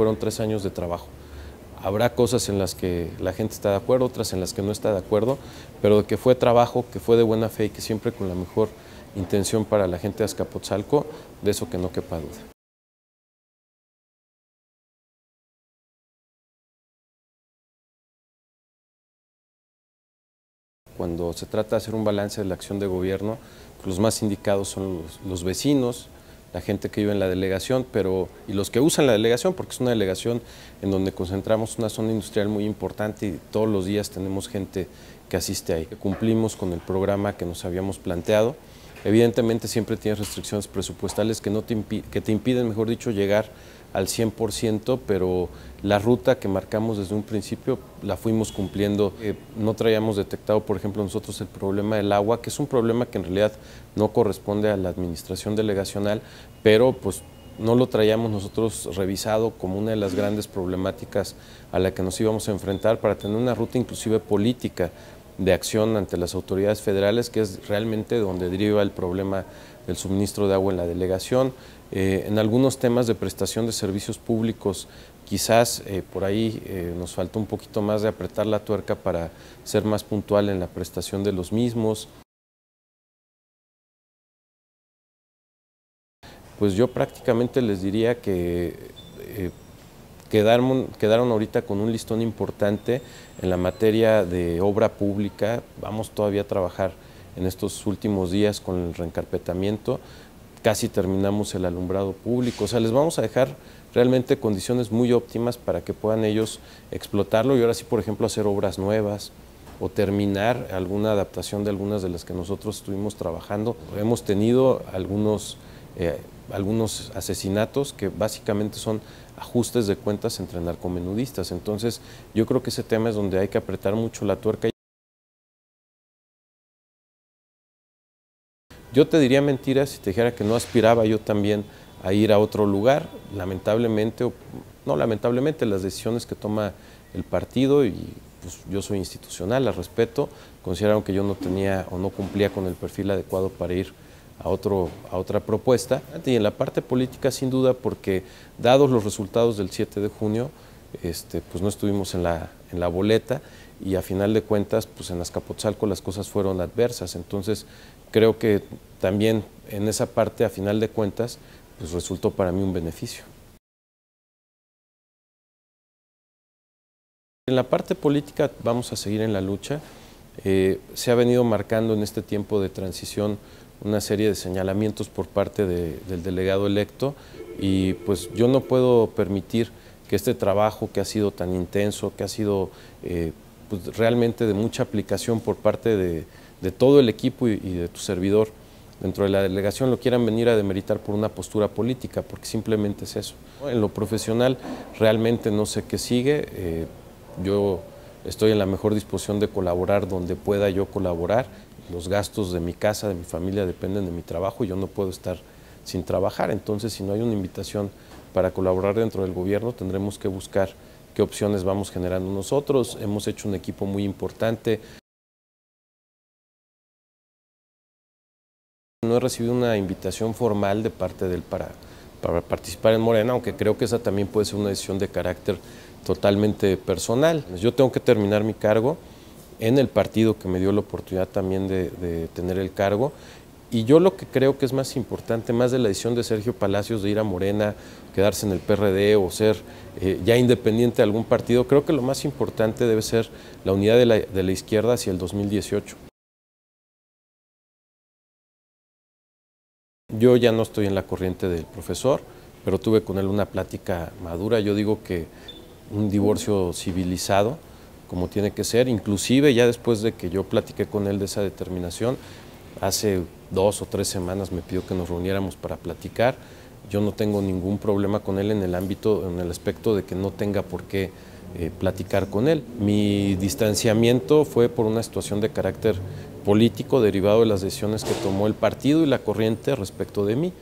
fueron tres años de trabajo. Habrá cosas en las que la gente está de acuerdo, otras en las que no está de acuerdo, pero que fue trabajo, que fue de buena fe y que siempre con la mejor intención para la gente de Azcapotzalco, de eso que no quepa duda. Cuando se trata de hacer un balance de la acción de gobierno, los más indicados son los, los vecinos, la gente que vive en la delegación, pero y los que usan la delegación, porque es una delegación en donde concentramos una zona industrial muy importante y todos los días tenemos gente que asiste ahí. Cumplimos con el programa que nos habíamos planteado. Evidentemente siempre tienes restricciones presupuestales que, no te, que te impiden, mejor dicho, llegar al 100%, pero la ruta que marcamos desde un principio la fuimos cumpliendo. Eh, no traíamos detectado, por ejemplo, nosotros el problema del agua, que es un problema que en realidad no corresponde a la administración delegacional, pero pues no lo traíamos nosotros revisado como una de las grandes problemáticas a la que nos íbamos a enfrentar para tener una ruta inclusive política de acción ante las autoridades federales, que es realmente donde deriva el problema del suministro de agua en la delegación. Eh, en algunos temas de prestación de servicios públicos, quizás eh, por ahí eh, nos faltó un poquito más de apretar la tuerca para ser más puntual en la prestación de los mismos. Pues yo prácticamente les diría que Quedaron, quedaron ahorita con un listón importante en la materia de obra pública. Vamos todavía a trabajar en estos últimos días con el reencarpetamiento. Casi terminamos el alumbrado público. O sea, les vamos a dejar realmente condiciones muy óptimas para que puedan ellos explotarlo y ahora sí, por ejemplo, hacer obras nuevas o terminar alguna adaptación de algunas de las que nosotros estuvimos trabajando. Hemos tenido algunos eh, algunos asesinatos que básicamente son ajustes de cuentas entre narcomenudistas. Entonces, yo creo que ese tema es donde hay que apretar mucho la tuerca. Yo te diría mentira si te dijera que no aspiraba yo también a ir a otro lugar. Lamentablemente, no lamentablemente, las decisiones que toma el partido y pues, yo soy institucional, las respeto, consideraron que yo no tenía o no cumplía con el perfil adecuado para ir a, otro, a otra propuesta. Y en la parte política, sin duda, porque dados los resultados del 7 de junio, este, pues no estuvimos en la, en la boleta y a final de cuentas, pues en Azcapotzalco las cosas fueron adversas. Entonces, creo que también en esa parte, a final de cuentas, pues resultó para mí un beneficio. En la parte política vamos a seguir en la lucha. Eh, se ha venido marcando en este tiempo de transición una serie de señalamientos por parte del delegado electo y pues yo no puedo permitir que este trabajo que ha sido tan intenso, que ha sido eh, pues, realmente de mucha aplicación por parte de, todo el equipo y, de tu servidor dentro de la delegación lo quieran venir a demeritar por una postura política, porque simplemente es eso. En lo profesional realmente no sé qué sigue, eh, yo estoy en la mejor disposición de colaborar donde pueda yo colaborar los gastos de mi casa, de mi familia dependen de mi trabajo y yo no puedo estar sin trabajar. Entonces, si no hay una invitación para colaborar dentro del gobierno, tendremos que buscar qué opciones vamos generando nosotros. Hemos hecho un equipo muy importante. No he recibido una invitación formal de parte del para, para participar en Morena, aunque creo que esa también puede ser una decisión de carácter totalmente personal. Yo tengo que terminar mi cargo en el partido que me dio la oportunidad también de, tener el cargo. Y yo lo que creo que es más importante, más de la decisión de Sergio Palacios de ir a Morena, quedarse en el PRD o ser eh, ya independiente de algún partido, creo que lo más importante debe ser la unidad de la, de la izquierda hacia el 2018. Yo ya no estoy en la corriente del profesor, pero tuve con él una plática madura. Yo digo que un divorcio civilizado como tiene que ser, inclusive ya después de que yo platiqué con él de esa determinación, hace dos o tres semanas me pidió que nos reuniéramos para platicar, yo no tengo ningún problema con él en el ámbito, en el aspecto de que no tenga por qué eh, platicar con él. Mi distanciamiento fue por una situación de carácter político derivado de las decisiones que tomó el partido y la corriente respecto de mí.